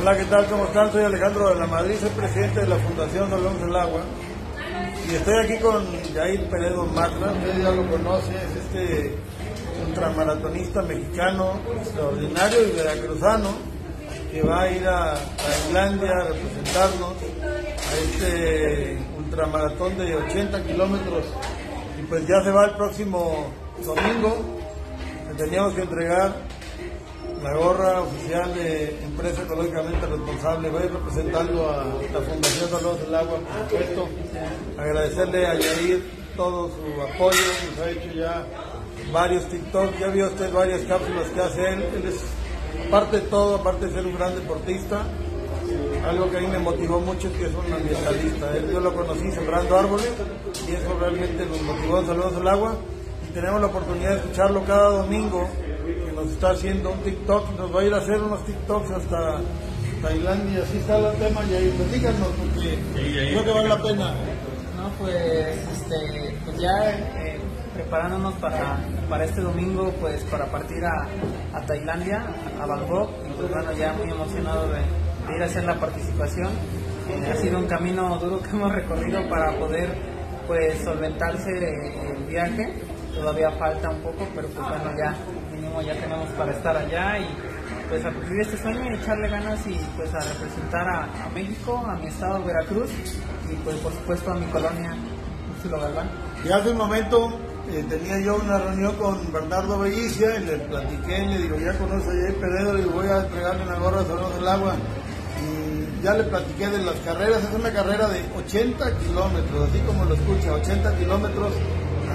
Hola, ¿qué tal? ¿Cómo están? Soy Alejandro de la Madrid, soy presidente de la Fundación Salvamos del Agua. Y estoy aquí con Jair Peredo Matra, usted ya lo conoce, es este ultramaratonista mexicano extraordinario y veracruzano que va a ir a Tailandia a representarnos a este ultramaratón de 80 kilómetros. Y pues ya se va el próximo domingo, teníamos que entregar la gorra oficial de Empresa Ecológicamente Responsable. Voy representando a la Fundación Salud del Agua, por supuesto. Agradecerle a Yair todo su apoyo, nos ha hecho ya varios TikTok, ya vio usted varias cápsulas que hace él. Él es parte de todo, aparte de ser un gran deportista. Algo que a mí me motivó mucho es que es un ambientalista. Él, yo lo conocí sembrando árboles y eso realmente nos motivó en Saludos del Agua. Y tenemos la oportunidad de escucharlo cada domingo nos está haciendo un TikTok, nos va a ir a hacer unos TikToks hasta Tailandia, así está el tema, y ahí platícanos, porque creo que vale la pena. No, pues, este, pues ya eh, preparándonos para, para este domingo, pues para partir a, a Tailandia, a Bangkok, y pues bueno, ya muy emocionado de, ir a hacer la participación. Eh, ha sido un camino duro que hemos recorrido para poder pues solventarse el viaje. Todavía falta un poco, pero pues bueno, ya ya tenemos para estar allá y pues a cumplir este sueño y echarle ganas y pues a representar a, México, a mi estado Veracruz y pues por supuesto a mi colonia Úrsula Galván. Y hace un momento eh, tenía yo una reunión con Bernardo Bellicia y le platiqué, le digo, ya conozco a Jay Pedro y voy a entregarle una gorra de del agua. Y ya le platiqué de las carreras, es una carrera de 80 kilómetros, así como lo escucha, 80 kilómetros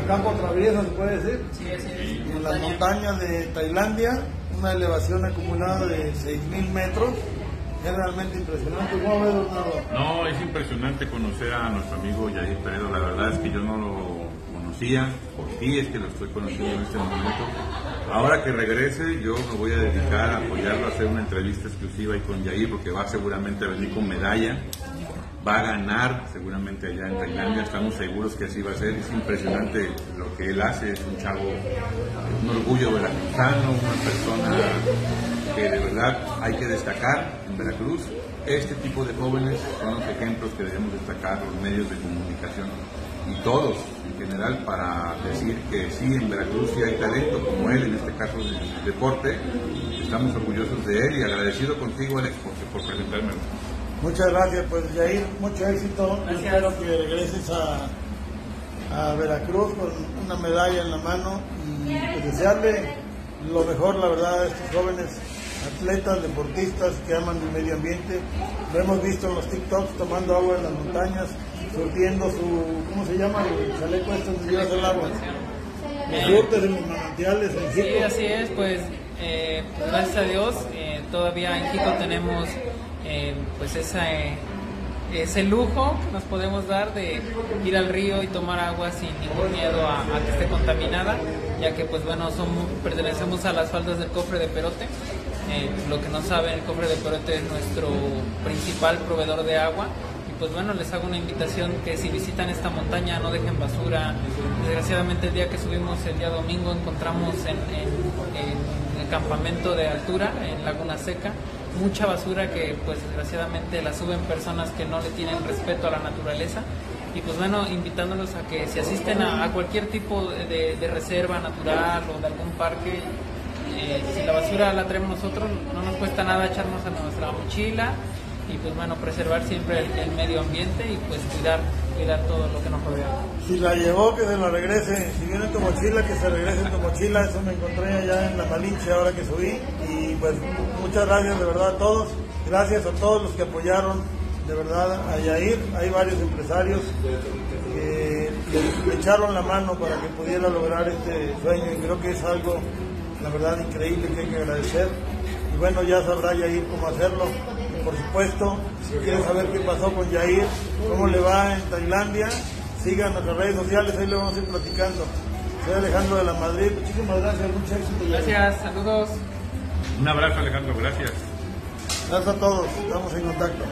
campo traviesa, ¿se puede decir? Sí, sí, En las montañas de Tailandia, una elevación acumulada de 6.000 metros. Es realmente impresionante. ¿Cómo ves, No, es impresionante conocer a nuestro amigo Yair Peredo. La verdad es que yo no lo conocía, por ti es que lo estoy conociendo en este momento. Ahora que regrese, yo me voy a dedicar a apoyarlo, a hacer una entrevista exclusiva ahí con Yair, porque va seguramente a venir con medalla va a ganar seguramente allá en Tailandia, estamos seguros que así va a ser, es impresionante lo que él hace, es un chavo, un orgullo veracruzano, una persona que de verdad hay que destacar en Veracruz. Este tipo de jóvenes son los ejemplos que debemos destacar los medios de comunicación y todos en general para decir que sí, en Veracruz sí hay talento como él, en este caso del deporte. Estamos orgullosos de él y agradecido contigo, Alex, por, por presentarme. Muchas gracias, pues Jair, mucho éxito. Espero que regreses a, a, Veracruz con una medalla en la mano y pues, desearle lo mejor, la verdad, a estos jóvenes atletas, deportistas que aman el medio ambiente. Lo hemos visto en los TikToks tomando agua en las montañas, surtiendo su, ¿cómo se llama? El chaleco este donde llevas el agua. Los surtes en los manantiales en Sí, así es, pues eh, gracias a Dios, eh, todavía en Quito tenemos eh, pues esa, eh, ese lujo que nos podemos dar de ir al río y tomar agua sin ningún miedo a, que esté contaminada, ya que pues bueno, somos, pertenecemos a las faldas del cofre de Perote. Eh, lo que no saben, el cofre de Perote es nuestro principal proveedor de agua y pues bueno, les hago una invitación que si visitan esta montaña no dejen basura. Desgraciadamente el día que subimos el día domingo encontramos en, en el campamento de altura, en Laguna Seca, mucha basura que pues desgraciadamente la suben personas que no le tienen respeto a la naturaleza. Y pues bueno, invitándolos a que si asisten a, cualquier tipo de, reserva natural o de algún parque, eh, si la basura la traemos nosotros, no nos cuesta nada echarnos a nuestra mochila y pues bueno, preservar siempre el, medio ambiente y pues cuidar, cuidar todo lo que nos rodea. Si la llevó, que se la regrese, si viene tu mochila, que se regrese en tu mochila, eso me encontré allá en la Malinche ahora que subí. Y pues muchas gracias de verdad a todos, gracias a todos los que apoyaron de verdad a Yair, hay varios empresarios que le echaron la mano para que pudiera lograr este sueño. Y creo que es algo, la verdad, increíble que hay que agradecer. Y bueno, ya sabrá Yair cómo hacerlo por supuesto, si quieren saber qué pasó con Yair, cómo le va en Tailandia, sigan nuestras redes sociales, ahí lo vamos a ir platicando. Soy Alejandro de la Madrid, muchísimas gracias, mucho éxito. Gracias, saludos. Un abrazo Alejandro, gracias. Gracias a todos, estamos en contacto.